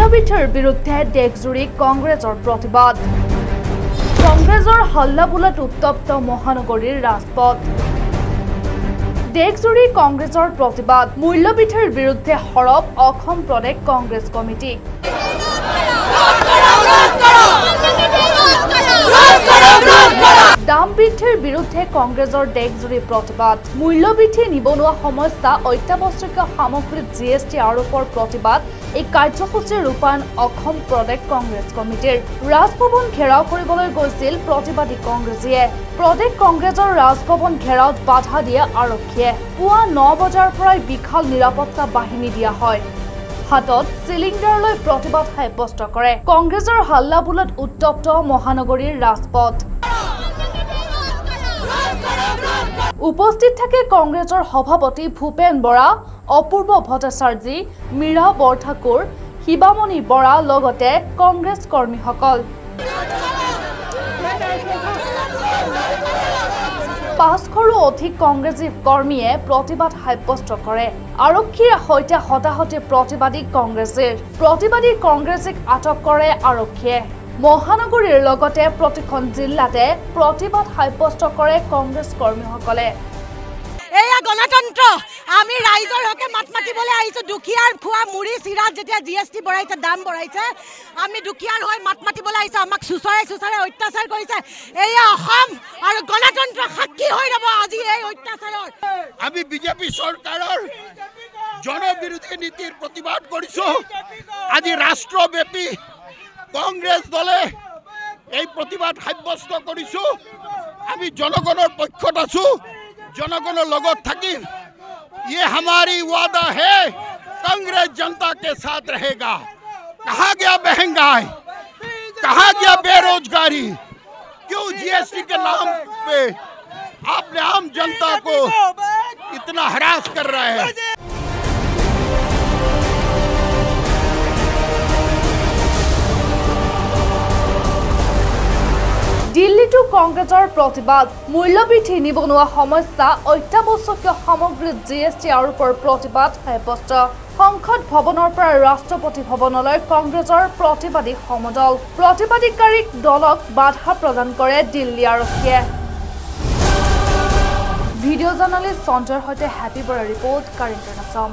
মূল্যবৃদ্ধিৰ বিৰুদ্ধে দেশজুৰি কংগ্ৰেছৰ প্ৰতিবাদ কংগ্ৰেছৰ হল্লাবোলাত উত্তপ্ত মহানগৰীৰ ৰাজপথ দেশজুৰি কংগ্ৰেছৰ প্ৰতিবাদ মূল্যবৃদ্ধিৰ বিৰুদ্ধে সৰব অসম প্ৰদেশ কংগ্ৰেছ কমিটি দাম বৃদ্ধিৰ বিৰুদ্ধে কংগ্ৰেছৰ দেশজুৰি প্ৰতিবাদ। মূল্যবৃদ্ধি নিবনুৱা সমস্যা অত্যাৱশ্যকীয় সামগ্ৰীত জি এছ টি আৰোপৰ প্ৰতিবাদ এই কাৰ্যসূচীৰ ৰূপায়ণ অসম প্ৰদেশ কংগ্ৰেছ কমিটিৰ। ৰাজভৱন ঘেৰাও কৰিবলৈ গৈছিল প্ৰতিবাদী কংগ্ৰেছীয়ে। প্ৰদেশ কংগ্ৰেছৰ ৰাজভৱন ঘেৰাওত বাধা দিয়ে আৰক্ষীয়ে। পুৱা ন বজাৰ পৰাই বিশাল নিৰাপত্তা বাহিনী দিয়া হয়। হাতত চিলিণ্ডাৰ লৈ প্ৰতিবাদ সাব্যস্ত কৰে। কংগ্ৰেছৰ হাল্লাবোলত উত্তপ্ত মহানগৰীৰ ৰাজপথ। উপস্থিত থাকে কংগ্ৰেছৰ সভাপতি ভূপেন বৰা অপূৰ্ব ভট্টাচাৰ্যী মীৰা বৰঠাকুৰ শিৱামণি বৰা লগতে কংগ্ৰেছ কৰ্মীসকল। পাঁচশৰো অধিক কংগ্ৰেছী কৰ্মীয়ে প্ৰতিবাদ সাব্যস্ত কৰে। আৰক্ষীৰ সৈতে হতাহতি প্ৰতিবাদী কংগ্ৰেছীৰ। প্ৰতিবাদী কংগ্ৰেছীক আটক কৰে আৰক্ষীয়ে। মহানগৰীৰ লগতে প্ৰতিখন জিলাতে প্ৰতিবাদ সাব্যস্ত কৰে কংগ্ৰেছ কৰ্মীসকলে। এয়া গণতন্ত্ৰ। আমি ৰাইজৰ হকে মাত মাতিবলৈ আহিছোঁ। দুখীয়াৰ খোৱা মুড়ি চিৰাত যেতিয়া জি এছ টি বঢ়াইছে দাম বঢ়াইছে আমি দুখীয়াৰ হৈ মাত মাতিবলৈ আহিছোঁ। আমাক চুচৰাই চুচৰাই অত্যাচাৰ কৰিছে। এয়া অসম আৰু গণতন্ত্ৰ সাক্ষী হৈ ৰ'ব আজি এই অত্যাচাৰৰ। আমি বিজেপি চৰকাৰৰ জনবিৰোধী নীতিৰ প্ৰতিবাদ কৰিছোঁ। আজি ৰাষ্ট্ৰব্যাপী কংগ্ৰেছ দলে এই প্ৰতিবাদ সাব্যস্ত কৰিছোঁ আমি জনগণৰ পক্ষত আছোঁ জনগণৰ লগত থাকিম ये हमारी वादा है कांग्रेस जनता के साथ रहेगा कहा गया महंगाई कहा गया बेरोजगारी क्यों जीएसटी के नाम पे आपने आम जनता को इतना हरास कर रहे हैं কংগ্ৰেছৰ প্ৰতিবাদ। মূল্যবৃদ্ধি নিবনুৱা সমস্যা অত্যাৱশ্যকীয় সামগ্ৰীত জি এছ টি আৰোপৰ প্ৰতিবাদ সাব্যস্ত। সংসদ ভৱনৰ পৰা ৰাষ্ট্ৰপতি ভৱনলৈ কংগ্ৰেছৰ প্ৰতিবাদী সমদল। প্ৰতিবাদীকাৰীক দলক বাধা প্ৰদান কৰে দিল্লী আৰক্ষীয়ে। ভিডিঅ' জাৰ্নেলিষ্ট সঞ্জয়ৰ সৈতে হেপী বৰা ৰিপৰ্ট কাৰেণ্ট আছাম।